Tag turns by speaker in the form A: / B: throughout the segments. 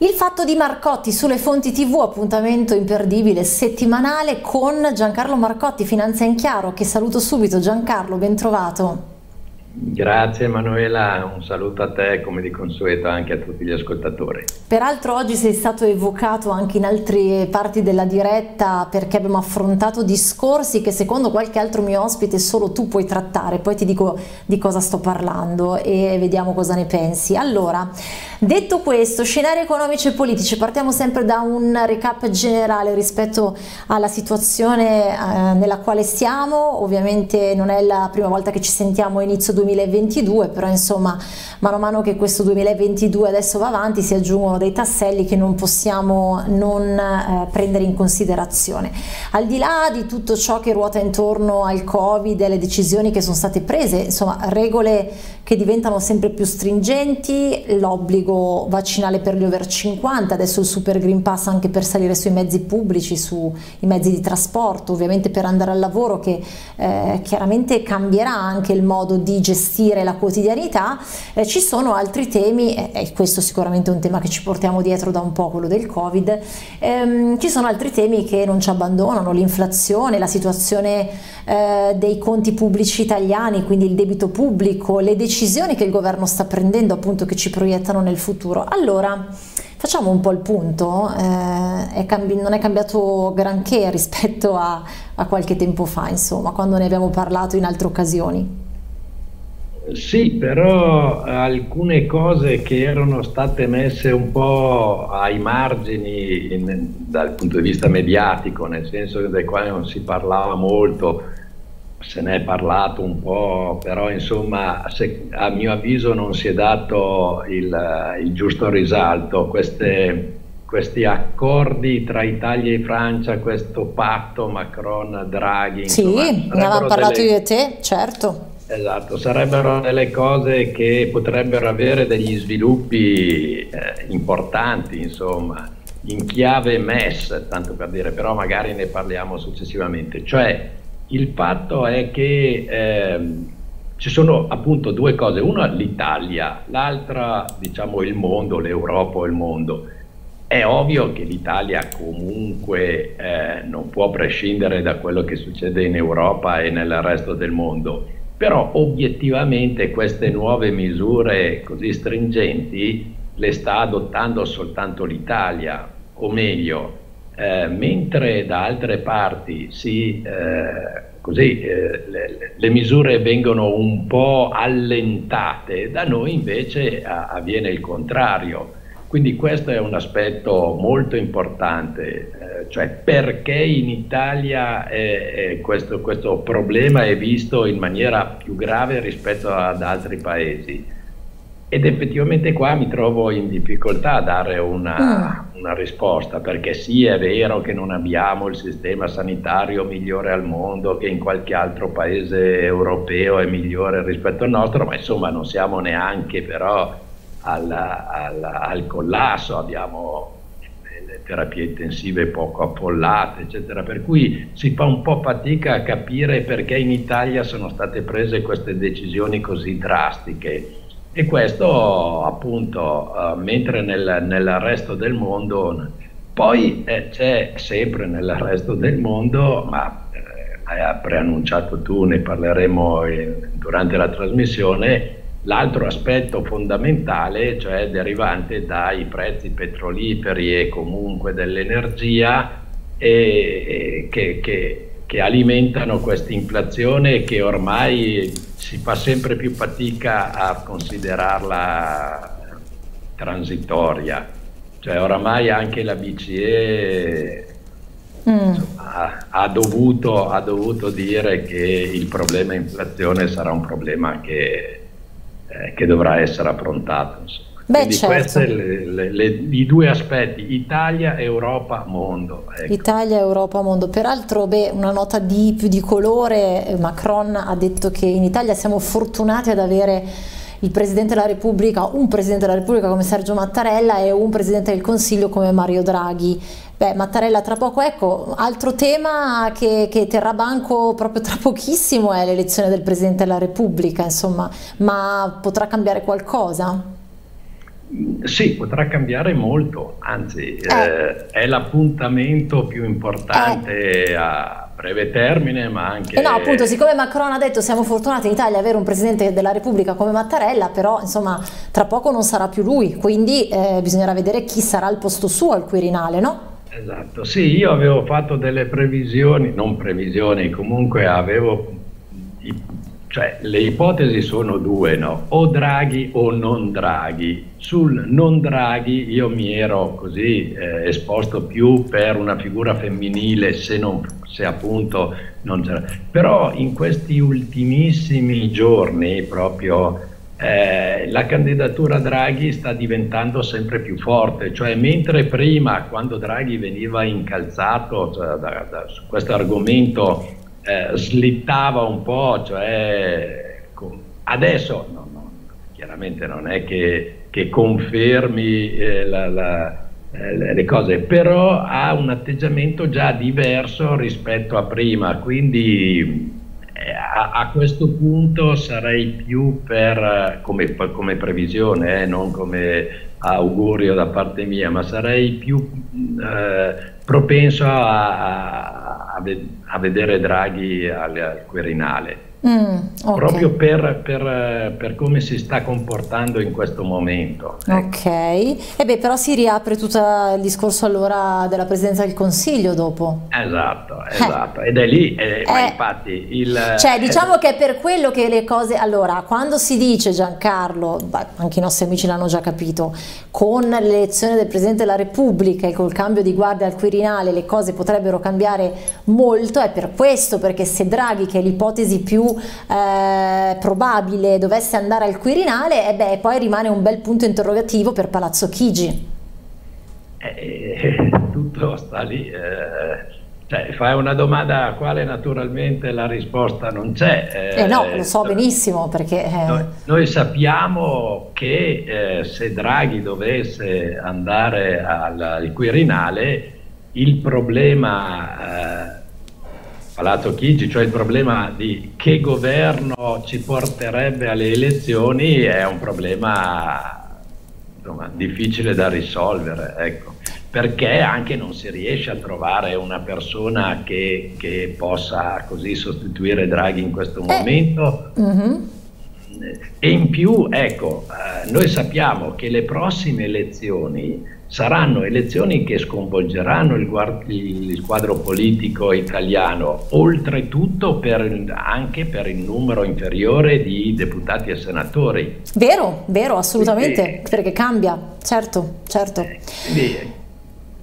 A: Il fatto di Marcotti sulle fonti TV, appuntamento imperdibile settimanale con Giancarlo Marcotti, Finanza in Chiaro, che saluto subito. Giancarlo, ben trovato.
B: Grazie Emanuela, un saluto a te come di consueto anche a tutti gli ascoltatori.
A: Peraltro oggi sei stato evocato anche in altre parti della diretta perché abbiamo affrontato discorsi che secondo qualche altro mio ospite solo tu puoi trattare, poi ti dico di cosa sto parlando e vediamo cosa ne pensi. Allora, detto questo, scenari economici e politici, partiamo sempre da un recap generale rispetto alla situazione eh, nella quale siamo, ovviamente non è la prima volta che ci sentiamo inizio 2020 2022, però insomma mano a mano che questo 2022 adesso va avanti si aggiungono dei tasselli che non possiamo non eh, prendere in considerazione. Al di là di tutto ciò che ruota intorno al Covid e le decisioni che sono state prese, insomma regole che diventano sempre più stringenti, l'obbligo vaccinale per gli over 50, adesso il Super Green Pass anche per salire sui mezzi pubblici, sui mezzi di trasporto, ovviamente per andare al lavoro che eh, chiaramente cambierà anche il modo di gestire la quotidianità, eh, ci sono altri temi, e questo sicuramente è un tema che ci portiamo dietro da un po', quello del Covid, ehm, ci sono altri temi che non ci abbandonano, l'inflazione, la situazione eh, dei conti pubblici italiani, quindi il debito pubblico, le decisioni che il governo sta prendendo appunto che ci proiettano nel futuro. Allora, facciamo un po' il punto, eh, è non è cambiato granché rispetto a, a qualche tempo fa, insomma, quando ne abbiamo parlato in altre occasioni.
B: Sì, però alcune cose che erano state messe un po' ai margini in, dal punto di vista mediatico, nel senso del quale non si parlava molto, se ne è parlato un po', però insomma se, a mio avviso non si è dato il, il giusto risalto. Queste, questi accordi tra Italia e Francia, questo patto Macron-Draghi.
A: Sì, ne avevamo parlato delle... io e te, certo
B: Esatto, sarebbero delle cose che potrebbero avere degli sviluppi eh, importanti, insomma, in chiave MES, tanto per dire, però magari ne parliamo successivamente. Cioè, il fatto è che eh, ci sono appunto due cose, una l'Italia, l'altra diciamo il mondo, l'Europa o il mondo. È ovvio che l'Italia comunque eh, non può prescindere da quello che succede in Europa e nel resto del mondo però obiettivamente queste nuove misure così stringenti le sta adottando soltanto l'Italia, o meglio, eh, mentre da altre parti si, eh, così, eh, le, le, misure vengono un po' allentate, da noi invece a, avviene il contrario. Quindi questo è un aspetto molto importante, eh, cioè perché in Italia eh, eh, questo, questo, problema è visto in maniera più grave rispetto ad altri paesi. Ed effettivamente qua mi trovo in difficoltà a dare una, mm. una risposta, perché sì è vero che non abbiamo il sistema sanitario migliore al mondo, che in qualche altro paese europeo è migliore rispetto al nostro, ma insomma non siamo neanche però al, al, al collasso, abbiamo le terapie intensive poco affollate, eccetera. Per cui si fa un po' fatica a capire perché in Italia sono state prese queste decisioni così drastiche. E questo appunto, uh, mentre nel, nel, resto del mondo, poi eh, c'è sempre nel resto del mondo, ma eh, hai preannunciato tu, ne parleremo in, durante la trasmissione, L'altro aspetto fondamentale, cioè derivante dai prezzi petroliferi e comunque dell'energia, che, che, che alimentano questa inflazione che ormai si fa sempre più fatica a considerarla transitoria. Cioè oramai anche la BCE mm. insomma, ha, dovuto, ha dovuto dire che il problema inflazione sarà un problema che eh, che dovrà essere affrontato. Insomma.
A: Beh, Quindi certo.
B: questi sono i due aspetti, Italia, Europa, mondo.
A: Ecco. Italia, Europa, mondo. Peraltro, beh, una nota di più di colore, Macron ha detto che in Italia siamo fortunati ad avere il Presidente della Repubblica, un Presidente della Repubblica come Sergio Mattarella e un Presidente del Consiglio come Mario Draghi. Beh, Mattarella tra poco, ecco, altro tema che, che, terrà banco proprio tra pochissimo è l'elezione del Presidente della Repubblica, insomma, ma potrà cambiare qualcosa?
B: Sì, potrà cambiare molto, anzi eh. Eh, è l'appuntamento più importante eh. a breve termine, ma anche...
A: E no, appunto, siccome Macron ha detto siamo fortunati in Italia ad avere un Presidente della Repubblica come Mattarella, però insomma tra poco non sarà più lui, quindi eh, bisognerà vedere chi sarà al posto suo al Quirinale, no?
B: Esatto, sì, io avevo fatto delle previsioni, non previsioni, comunque avevo cioè, le ipotesi sono due, no? O Draghi o non Draghi. Sul non Draghi io mi ero così eh, esposto più per una figura femminile se, non, se appunto non c'era. Però in questi ultimissimi giorni proprio eh, la candidatura Draghi sta diventando sempre più forte, cioè mentre prima quando Draghi veniva incalzato cioè, da, da, su questo argomento eh, slittava un po', cioè adesso no, no, chiaramente non è che, che confermi eh, la, la, eh, le cose, però ha un atteggiamento già diverso rispetto a prima, quindi eh, a, a, questo punto sarei più per, come, come previsione, eh, non come augurio da parte mia, ma sarei più eh, propenso a, a, a, vedere Draghi al, al Quirinale. Mm, okay. proprio per, per, per, come si sta comportando in questo momento.
A: Ok, e beh, però si riapre tutto il discorso allora della Presidenza del Consiglio dopo.
B: Esatto, eh. esatto, eh. ed è lì, eh, eh. infatti il...
A: Cioè diciamo che è per quello che le cose, allora quando si dice Giancarlo, beh, anche i nostri amici l'hanno già capito, con l'elezione del Presidente della Repubblica e col cambio di guardia al Quirinale le cose potrebbero cambiare molto, è per questo, perché se Draghi, che è l'ipotesi più eh, probabile dovesse andare al Quirinale, e beh, poi rimane un bel punto interrogativo per Palazzo Chigi.
B: Eh, tutto sta lì. Eh, cioè, fai una domanda a quale naturalmente la risposta non c'è.
A: Eh, no, lo so benissimo perché... Eh,
B: noi, noi, sappiamo che eh, se Draghi dovesse andare al, al Quirinale, il problema Palazzo Chigi, cioè il problema di che governo ci porterebbe alle elezioni è un problema insomma, difficile da risolvere, ecco. perché anche non si riesce a trovare una persona che, che possa così sostituire Draghi in questo eh. momento. Mm-hmm. E in più, ecco, eh, noi sappiamo che le prossime elezioni saranno elezioni che sconvolgeranno il, il quadro politico italiano, oltretutto per, anche per il numero inferiore di deputati e senatori.
A: Vero, vero, assolutamente, quindi, perché cambia, certo, certo.
B: Quindi,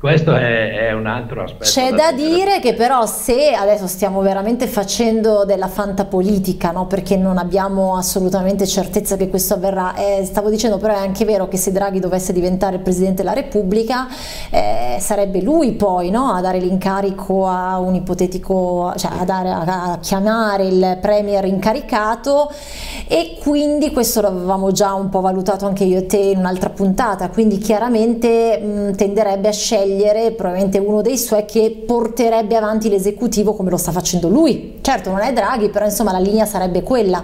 B: questo è, è, un altro aspetto.
A: C'è da, da dire che però se adesso stiamo veramente facendo della fantapolitica, no? perché non abbiamo assolutamente certezza che questo avverrà, eh, stavo dicendo però è anche vero che se Draghi dovesse diventare il Presidente della Repubblica eh, sarebbe lui poi no? a dare l'incarico a un ipotetico, cioè a, dare, a, a chiamare il Premier incaricato e quindi questo l'avevamo già un po' valutato anche io e te in un'altra puntata, quindi chiaramente mh, tenderebbe a scegliere scegliere probabilmente uno dei suoi che porterebbe avanti l'esecutivo come lo sta facendo lui. Certo non è Draghi, però insomma la linea sarebbe quella.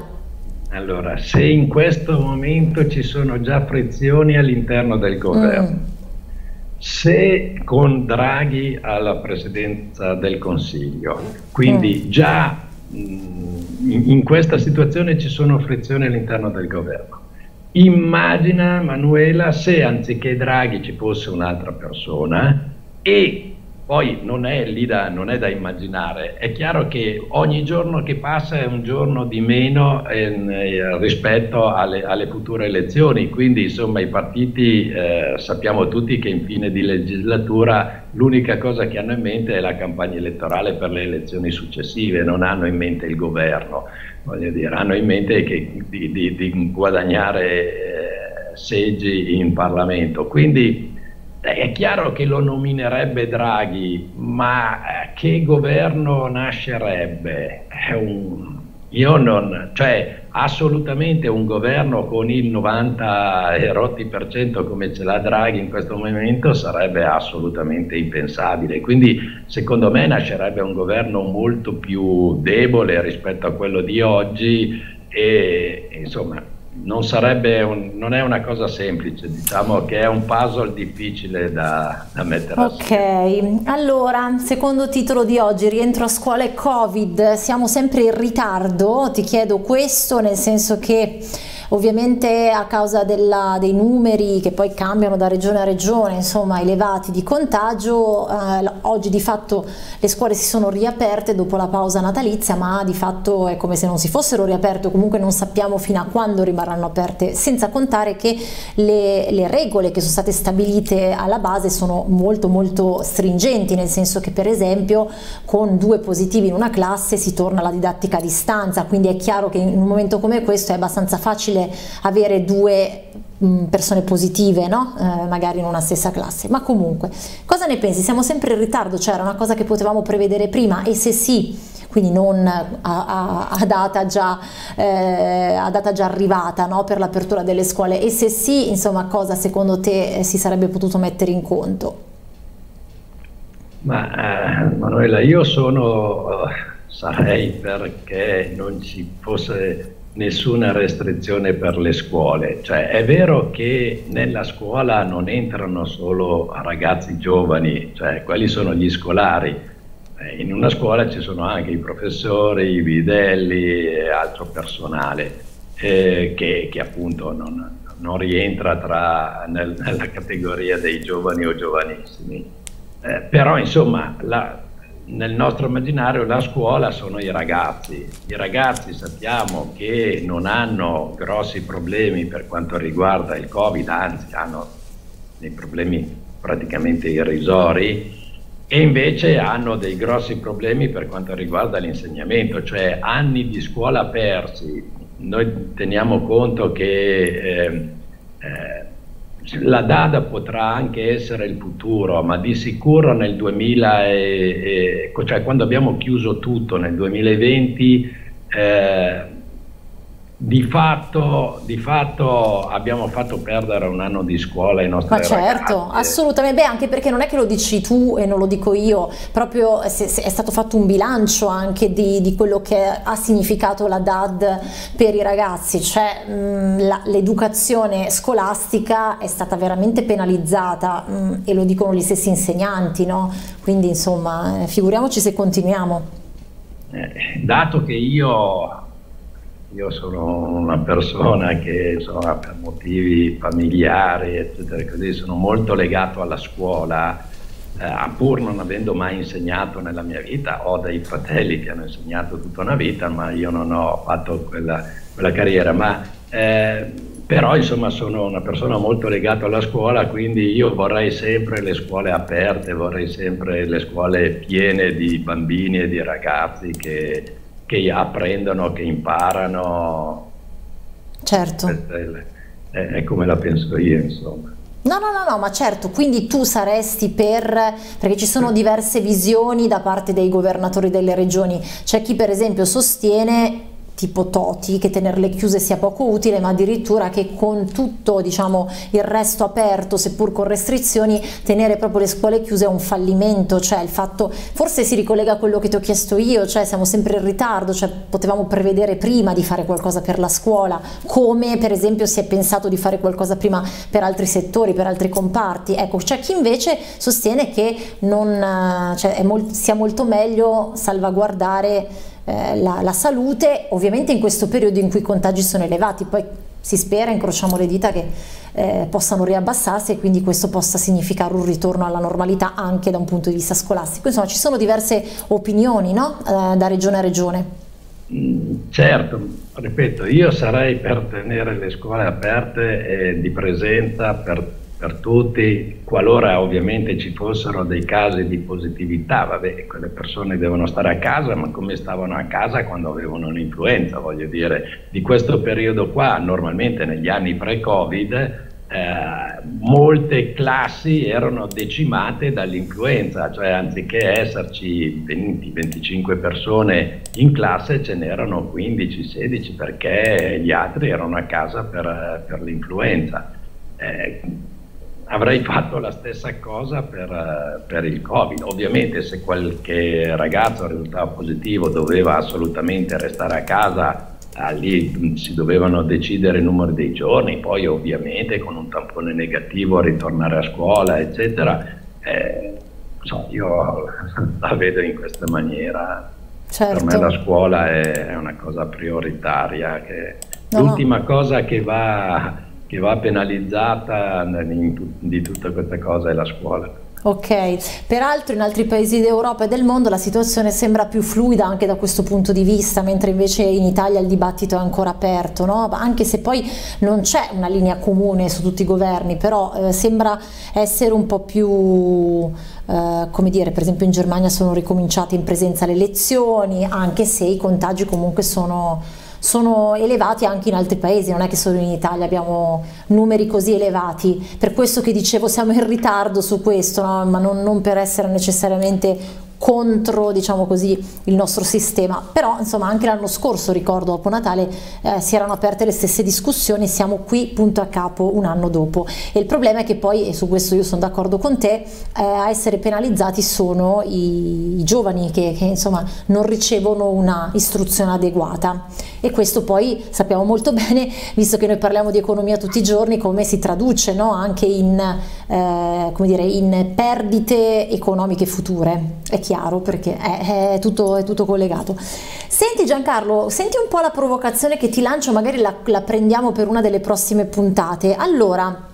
B: Allora, se in questo momento ci sono già frizioni all'interno del governo, mm. se con Draghi alla presidenza del Consiglio, quindi mm. già mh, in, in questa situazione ci sono frizioni all'interno del governo, Immagina, Manuela, se anziché Draghi ci fosse un'altra persona e poi non è lì da, non è da immaginare, è chiaro che ogni giorno che passa è un giorno di meno eh, rispetto alle, alle, future elezioni, quindi insomma i partiti eh, sappiamo tutti che in fine di legislatura l'unica cosa che hanno in mente è la campagna elettorale per le elezioni successive, non hanno in mente il governo. Dire, hanno in mente che, di, di, di, guadagnare eh, seggi in Parlamento. Quindi eh, è chiaro che lo nominerebbe Draghi, ma eh, che governo nascerebbe? Un, io non, cioè assolutamente un governo con il 90 e rotti per cento come ce l'ha Draghi in questo momento sarebbe assolutamente impensabile. Quindi secondo me nascerebbe un governo molto più debole rispetto a quello di oggi e insomma non, sarebbe un, non è una cosa semplice, diciamo che è un puzzle difficile da, da mettere
A: assieme. Ok, allora, secondo titolo di oggi, rientro a scuola e Covid, siamo sempre in ritardo, ti chiedo questo nel senso che Ovviamente a causa della, dei numeri che poi cambiano da regione a regione, insomma elevati di contagio, eh, oggi di fatto le scuole si sono riaperte dopo la pausa natalizia, ma di fatto è come se non si fossero riaperte o comunque non sappiamo fino a quando rimarranno aperte, senza contare che le, le regole che sono state stabilite alla base sono molto molto stringenti, nel senso che per esempio con due positivi in una classe si torna alla didattica a distanza, quindi è chiaro che in un momento come questo è abbastanza facile facile avere due mm, persone positive, no? eh, magari in una stessa classe. Ma comunque, cosa ne pensi? Siamo sempre in ritardo, cioè era una cosa che potevamo prevedere prima e se sì, quindi non a, a, a, data, già, eh, a data già arrivata no? per l'apertura delle scuole e se sì, insomma, cosa secondo te eh, si sarebbe potuto mettere in conto?
B: Ma eh, Manuela, io sono, sarei perché non ci fosse nessuna restrizione per le scuole. Cioè, è vero che nella scuola non entrano solo ragazzi giovani, cioè quelli sono gli scolari. Eh, in una scuola ci sono anche i professori, i bidelli e altro personale eh, che, che, appunto non, non rientra tra, nel, nella categoria dei giovani o giovanissimi. Eh, però insomma la, nel nostro immaginario la scuola sono i ragazzi. I ragazzi sappiamo che non hanno grossi problemi per quanto riguarda il Covid, anzi hanno dei problemi praticamente irrisori e invece hanno dei grossi problemi per quanto riguarda l'insegnamento, cioè anni di scuola persi. Noi teniamo conto che eh, eh, la DADA potrà anche essere il futuro, ma di sicuro nel 2000, e, e, cioè quando abbiamo chiuso tutto nel 2020, eh, di fatto, di fatto, abbiamo fatto perdere un anno di scuola ai nostri
A: Ma certo,
B: ragazzi.
A: assolutamente, beh anche perché non è che lo dici tu e non lo dico io, proprio se, se è stato fatto un bilancio anche di, di, quello che ha significato la DAD per i ragazzi, cioè l'educazione scolastica è stata veramente penalizzata mh, e lo dicono gli stessi insegnanti, no? quindi insomma eh, figuriamoci se continuiamo.
B: Eh, dato che io io sono una persona che insomma, per motivi familiari, eccetera, così, sono molto legato alla scuola, eh, pur non avendo mai insegnato nella mia vita, ho dei fratelli che hanno insegnato tutta una vita, ma io non ho fatto quella, quella carriera. Ma, eh, però insomma sono una persona molto legata alla scuola, quindi io vorrei sempre le scuole aperte, vorrei sempre le scuole piene di bambini e di ragazzi che che apprendono, che imparano.
A: Certo.
B: È, è come la penso io, insomma.
A: No, no, no, no, ma certo, quindi tu saresti per, perché ci sono diverse visioni da parte dei governatori delle regioni, c'è chi per esempio sostiene tipo Toti che tenerle chiuse sia poco utile ma addirittura che con tutto diciamo, il resto aperto seppur con restrizioni tenere proprio le scuole chiuse è un fallimento. Cioè il fatto forse si ricollega a quello che ti ho chiesto io cioè siamo sempre in ritardo cioè potevamo prevedere prima di fare qualcosa per la scuola come per esempio si è pensato di fare qualcosa prima per altri settori per altri comparti. Ecco c'è chi invece sostiene che non, cioè, molt sia molto meglio salvaguardare eh, la, la, salute, ovviamente in questo periodo in cui i contagi sono elevati, poi si spera, incrociamo le dita che eh, possano riabbassarsi e quindi questo possa significare un ritorno alla normalità anche da un punto di vista scolastico. Insomma ci sono diverse opinioni no? eh, da regione a regione.
B: Mm, certo, ripeto, io sarei per tenere le scuole aperte e di presenza per per tutti, qualora ovviamente ci fossero dei casi di positività, vabbè, quelle persone devono stare a casa, ma come stavano a casa quando avevano un'influenza, voglio dire, di questo periodo qua, normalmente negli anni pre-Covid, eh, molte classi erano decimate dall'influenza, cioè anziché esserci 20-25 persone in classe ce n'erano 15-16 perché gli altri erano a casa per, per l'influenza. Eh, avrei fatto la stessa cosa per, eh, per, il Covid. Ovviamente se qualche ragazzo risultava positivo doveva assolutamente restare a casa ah, lì si dovevano decidere il numero dei giorni, poi ovviamente con un tampone negativo ritornare a scuola, eccetera. Eh, so, io la vedo in questa maniera. Certo. Per me la scuola è, è una cosa prioritaria. Che, no, l'ultima no. cosa che va, che va penalizzata di tutta questa cosa è la scuola.
A: Ok, peraltro in altri paesi d'Europa e del mondo la situazione sembra più fluida anche da questo punto di vista, mentre invece in Italia il dibattito è ancora aperto, no? anche se poi non c'è una linea comune su tutti i governi, però eh, sembra essere un po' più, eh, come dire, per esempio in Germania sono ricominciate in presenza le elezioni, anche se i contagi comunque sono sono elevati anche in altri paesi, non è che solo in Italia abbiamo numeri così elevati, per questo che dicevo siamo in ritardo su questo, no? ma non, non per essere necessariamente contro diciamo così il nostro sistema. Però insomma anche l'anno scorso ricordo dopo Natale eh, si erano aperte le stesse discussioni siamo qui punto a capo un anno dopo. E il problema è che poi e su questo io sono d'accordo con te eh, a essere penalizzati sono i, i giovani che, che, insomma non ricevono una istruzione adeguata e questo poi sappiamo molto bene visto che noi parliamo di economia tutti i giorni come si traduce no? anche in, eh, dire, in perdite economiche future è chiaro perché è, è, tutto, è, tutto, collegato. Senti Giancarlo, senti un po' la provocazione che ti lancio, magari la, la prendiamo per una delle prossime puntate. Allora,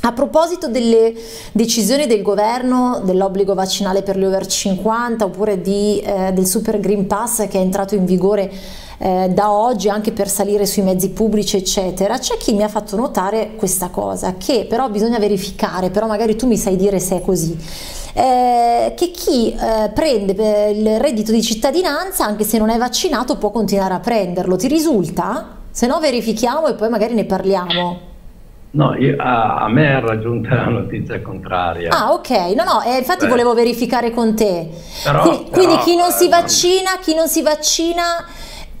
A: a proposito delle decisioni del governo dell'obbligo vaccinale per gli over 50 oppure di, eh, del Super Green Pass che è entrato in vigore eh, da oggi anche per salire sui mezzi pubblici eccetera, c'è chi mi ha fatto notare questa cosa che però bisogna verificare, però magari tu mi sai dire se è così eh, che chi eh, prende il reddito di cittadinanza, anche se non è vaccinato, può continuare a prenderlo. Ti risulta? Se no verifichiamo e poi magari ne parliamo.
B: No, io, a, a, me è raggiunta la notizia contraria.
A: Ah, ok. No, no, eh, infatti Beh. volevo verificare con te. Però, quindi, però, quindi chi non si eh, vaccina, chi non si vaccina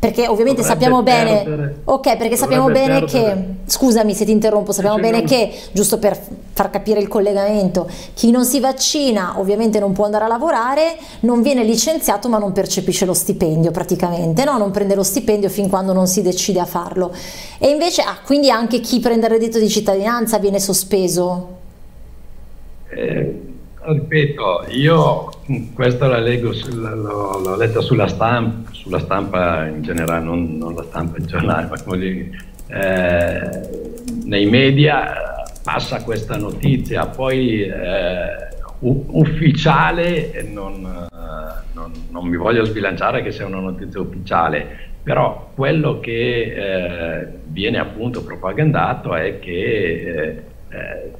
A: perché ovviamente sappiamo perdere, bene, ok, perché sappiamo bene perdere. che, scusami se ti interrompo, sappiamo bene non... che, giusto per far capire il collegamento, chi non si vaccina ovviamente non può andare a lavorare, non viene licenziato ma non percepisce lo stipendio praticamente, no? non prende lo stipendio fin quando non si decide a farlo. E invece, ah, quindi anche chi prende il reddito di cittadinanza viene sospeso?
B: Eh, ripeto, io questa la leggo, l'ho, l'ho letta sulla stampa, sulla stampa in generale, non, non la stampa in giornale, ma come dire, eh, nei media passa questa notizia, poi eh, ufficiale non, non, non, mi voglio sbilanciare che sia una notizia ufficiale, però quello che eh, viene appunto propagandato è che eh, eh,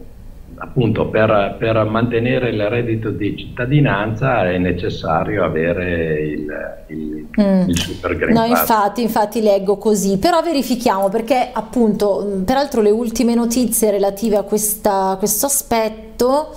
B: appunto per, per, mantenere il reddito di cittadinanza è necessario avere il, il, mm. il super green
A: no, infatti, infatti leggo così, però verifichiamo perché appunto, peraltro le ultime notizie relative a, questa, questo aspetto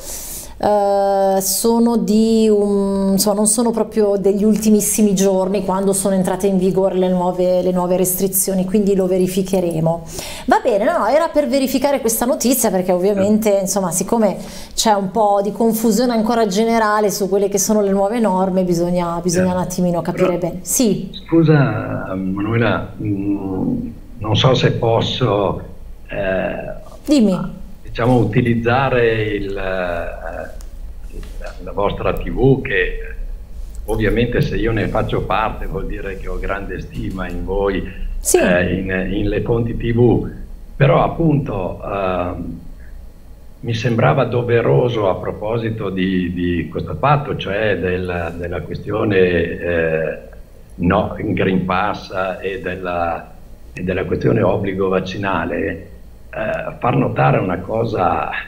A: eh, sono di un, insomma, non sono proprio degli ultimissimi giorni quando sono entrate in vigore le nuove, le nuove restrizioni, quindi lo verificheremo. Va bene, no, era per verificare questa notizia perché ovviamente, insomma, siccome c'è un po' di confusione ancora generale su quelle che sono le nuove norme, bisogna, bisogna un attimino capire Però, bene. Sì.
B: Scusa Manuela, mh, mm, non so se posso...
A: Eh, Dimmi
B: diciamo, utilizzare il, eh, la vostra TV che ovviamente se io ne faccio parte vuol dire che ho grande stima in voi, sì. eh, in, in, le fonti TV, però appunto eh, mi sembrava doveroso a proposito di, di questo fatto, cioè del, della questione eh, no, Green Pass e della, e della questione obbligo vaccinale, eh, far notare una cosa, a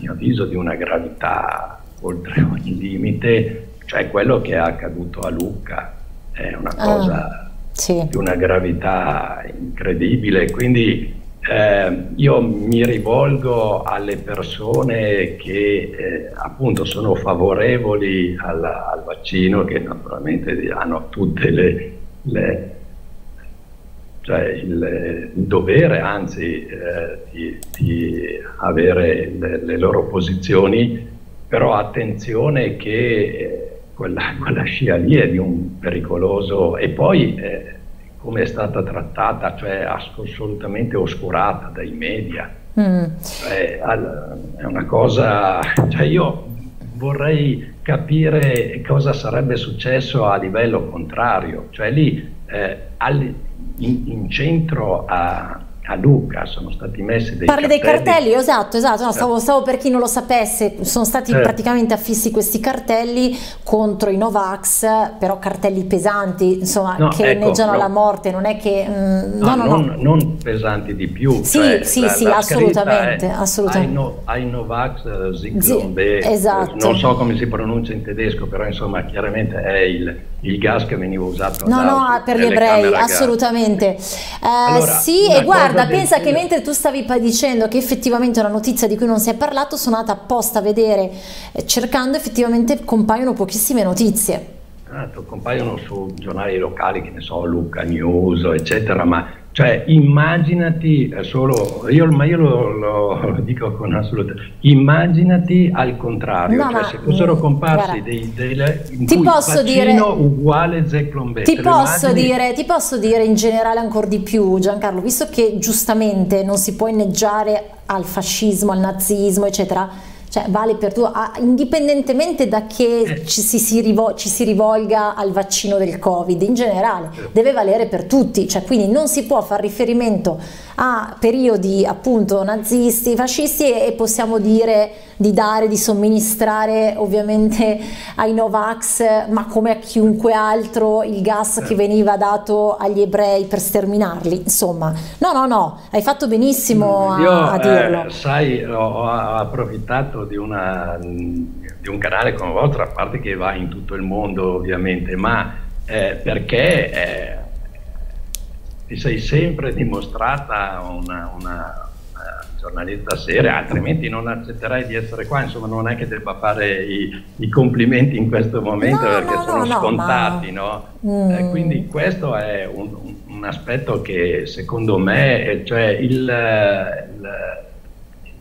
B: mio avviso, di una gravità oltre ogni limite, cioè quello che è accaduto a Lucca, è una ah, cosa ah, sì. di una gravità incredibile. Quindi eh, io mi rivolgo alle persone che eh, appunto sono favorevoli al, al, vaccino, che naturalmente hanno tutte le, le cioè il, il dovere anzi eh, di, di, avere le, le, loro posizioni, però attenzione che eh, quella, quella, scia lì è di un pericoloso e poi eh, come è stata trattata, cioè assolutamente oscurata dai media. Mm. Cioè, è una cosa, cioè io vorrei capire cosa sarebbe successo a livello contrario, cioè lì eh, al, in, in, centro a, a Lucca sono stati messi dei
A: Parli
B: cartelli.
A: dei cartelli, esatto, esatto, no, stavo, stavo, per chi non lo sapesse, sono stati eh. praticamente affissi questi cartelli contro i Novax, però cartelli pesanti, insomma, no, che ecco, inneggiano no. alla morte, non è che...
B: Mm, no, no, non, non, pesanti di più.
A: Sì, cioè, sì, la, sì, la assolutamente, assolutamente.
B: Ai, no, ai Novax, Zyklon esatto. non so come si pronuncia in tedesco, però insomma chiaramente è il, il gas che veniva usato.
A: No, no, per gli ebrei, assolutamente. Eh, allora, sì, e guarda, pensa che mentre tu stavi dicendo che effettivamente è una notizia di cui non si è parlato, sono andata apposta a vedere, eh, cercando effettivamente compaiono pochissime notizie.
B: Certo, compaiono su giornali locali, che ne so, Lucca News, eccetera, ma cioè, immaginati eh, solo, io, ma io lo, lo, dico con assoluta, immaginati al contrario, no, cioè, se fossero comparsi dei, dei, dei
A: ti posso dire,
B: uguale B.
A: Ti posso, dire, ti posso dire in generale ancora di più, Giancarlo, visto che giustamente non si può inneggiare al fascismo, al nazismo, eccetera, cioè vale per tu, indipendentemente da che eh. ci si, si rivol ci si rivolga al vaccino del Covid, in generale deve valere per tutti, cioè quindi non si può fare riferimento a periodi appunto nazisti, fascisti e, possiamo dire di dare, di somministrare ovviamente ai Novax, ma come a chiunque altro, il gas che veniva dato agli ebrei per sterminarli, insomma. No, no, no, hai fatto benissimo a,
B: Io,
A: a eh, dirlo.
B: Eh, sai, ho, ho approfittato di, una, di, un canale come vostro, a parte che va in tutto il mondo ovviamente, ma eh, perché... Eh, ti sei sempre dimostrata una, una, una, giornalista seria, altrimenti non accetterai di essere qua, insomma non è che debba fare i, i complimenti in questo momento no, perché no, sono no, scontati, ma... no? Mm. Eh, quindi questo è un, un, aspetto che secondo me, cioè il, il,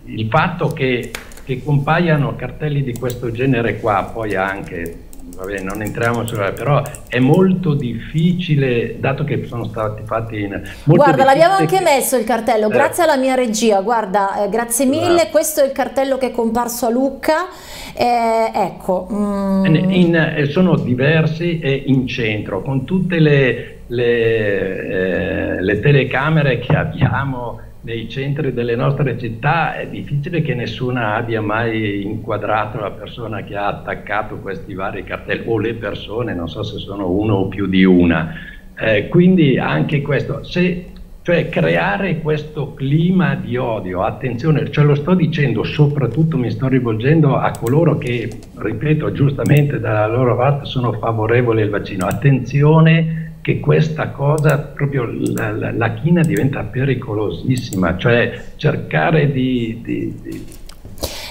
B: il fatto che, che compaiano cartelli di questo genere qua, poi anche vabbè, non entriamo sulla, però è molto difficile, dato che sono stati fatti in...
A: Guarda, l'abbiamo anche che... messo il cartello, eh. grazie alla mia regia, guarda, eh, grazie mille, ah. questo è il cartello che è comparso a Lucca, eh, ecco.
B: Mm. In, in, eh, sono diversi e in centro, con tutte le, le, eh, le telecamere che abbiamo nei centri delle nostre città è difficile che nessuna abbia mai inquadrato la persona che ha attaccato questi vari cartelli o le persone, non so se sono uno o più di una. Eh, quindi anche questo, se, cioè creare questo clima di odio, attenzione, ce lo sto dicendo, soprattutto mi sto rivolgendo a coloro che, ripeto, giustamente dalla loro parte sono favorevoli al vaccino, attenzione che questa cosa, proprio la, la, la china diventa pericolosissima, cioè cercare di, di, di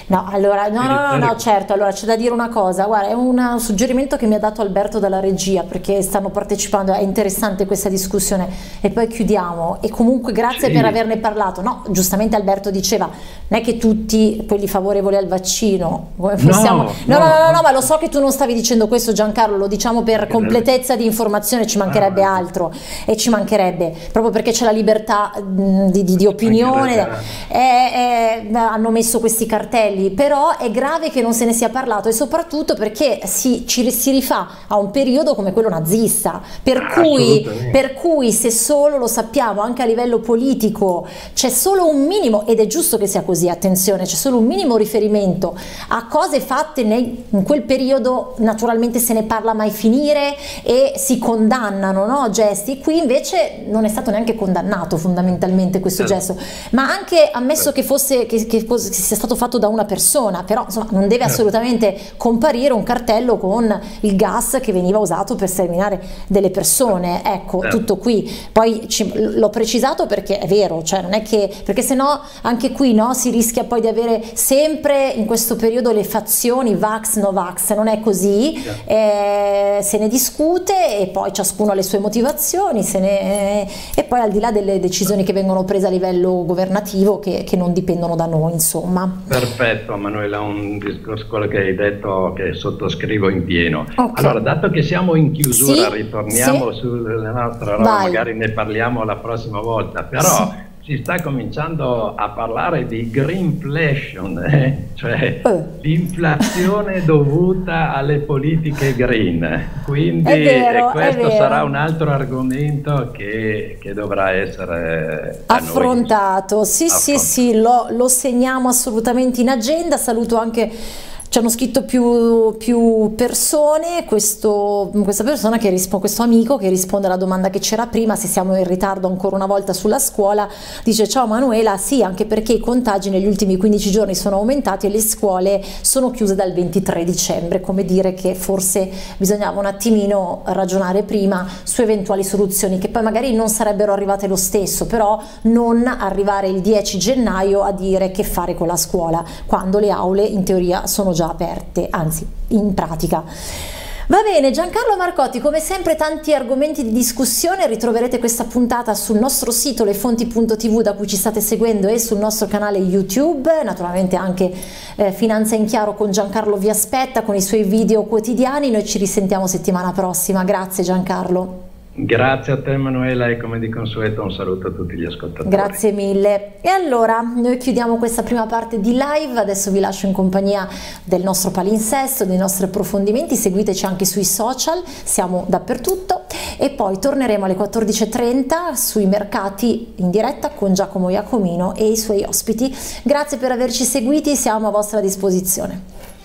A: No, allora, no, no, no, no, certo, allora c'è da dire una cosa, guarda, è un suggerimento che mi ha dato Alberto dalla regia perché stanno partecipando, è interessante questa discussione. E poi chiudiamo. E comunque grazie sì. per averne parlato, no, giustamente Alberto diceva, non è che tutti quelli favorevoli al vaccino, possiamo... no, no, no, no, no, ma lo so che tu non stavi dicendo questo Giancarlo, lo diciamo per completezza di informazione, ci mancherebbe ah, altro. E ci mancherebbe, proprio perché c'è la libertà di, di, di opinione, e, e, hanno messo questi cartelli quelli, però è grave che non se ne sia parlato e soprattutto perché si, ci, si rifà a un periodo come quello nazista, per, ah, cui, per cui se solo lo sappiamo anche a livello politico c'è solo un minimo, ed è giusto che sia così, attenzione, c'è solo un minimo riferimento a cose fatte nei, in quel periodo, naturalmente se ne parla mai finire e si condannano no, gesti, qui invece non è stato neanche condannato fondamentalmente questo eh. gesto, ma anche ammesso che, fosse, che, che, che sia stato fatto da una persona, però insomma, non deve certo. assolutamente comparire un cartello con il gas che veniva usato per sterminare delle persone, ecco, certo. tutto qui. Poi l'ho precisato perché è vero, cioè non è che, perché sennò anche qui no, si rischia poi di avere sempre in questo periodo le fazioni Vax, no Vax, non è così, certo. eh, se ne discute e poi ciascuno ha le sue motivazioni ne, e poi al di là delle decisioni che vengono prese a livello governativo che, che non dipendono da noi, insomma.
B: Perfetto detto Manuela, un discorso quello che hai detto che sottoscrivo in pieno. Okay. Allora, dato che siamo in chiusura, sì, ritorniamo sì. sulla nostra roba, magari ne parliamo la prossima volta, però sì si sta cominciando a parlare di greenflation, eh? cioè eh. l'inflazione dovuta alle politiche green. Quindi vero, questo sarà un altro argomento che, che dovrà essere
A: affrontato. Sì, affrontato. sì, sì, lo, lo segniamo assolutamente in agenda. Saluto anche ci hanno scritto più, più persone, questo, persona che risponde, questo amico che risponde alla domanda che c'era prima, se siamo in ritardo ancora una volta sulla scuola, dice ciao Manuela, sì anche perché i contagi negli ultimi 15 giorni sono aumentati e le scuole sono chiuse dal 23 dicembre, come dire che forse bisognava un attimino ragionare prima su eventuali soluzioni che poi magari non sarebbero arrivate lo stesso, però non arrivare il 10 gennaio a dire che fare con la scuola, quando le aule in teoria sono già aperte, anzi in pratica. Va bene, Giancarlo Marcotti, come sempre tanti argomenti di discussione, ritroverete questa puntata sul nostro sito lefonti.tv da cui ci state seguendo e sul nostro canale YouTube, naturalmente anche eh, Finanza in Chiaro con Giancarlo vi aspetta con i suoi video quotidiani, noi ci risentiamo settimana prossima, grazie Giancarlo.
B: Grazie a te Emanuela e come di consueto un saluto a tutti gli ascoltatori.
A: Grazie mille. E allora noi chiudiamo questa prima parte di live, adesso vi lascio in compagnia del nostro palinsesto, dei nostri approfondimenti, seguiteci anche sui social, siamo dappertutto e poi torneremo alle 14.30 sui mercati in diretta con Giacomo Iacomino e i suoi ospiti. Grazie per averci seguiti, siamo a vostra disposizione.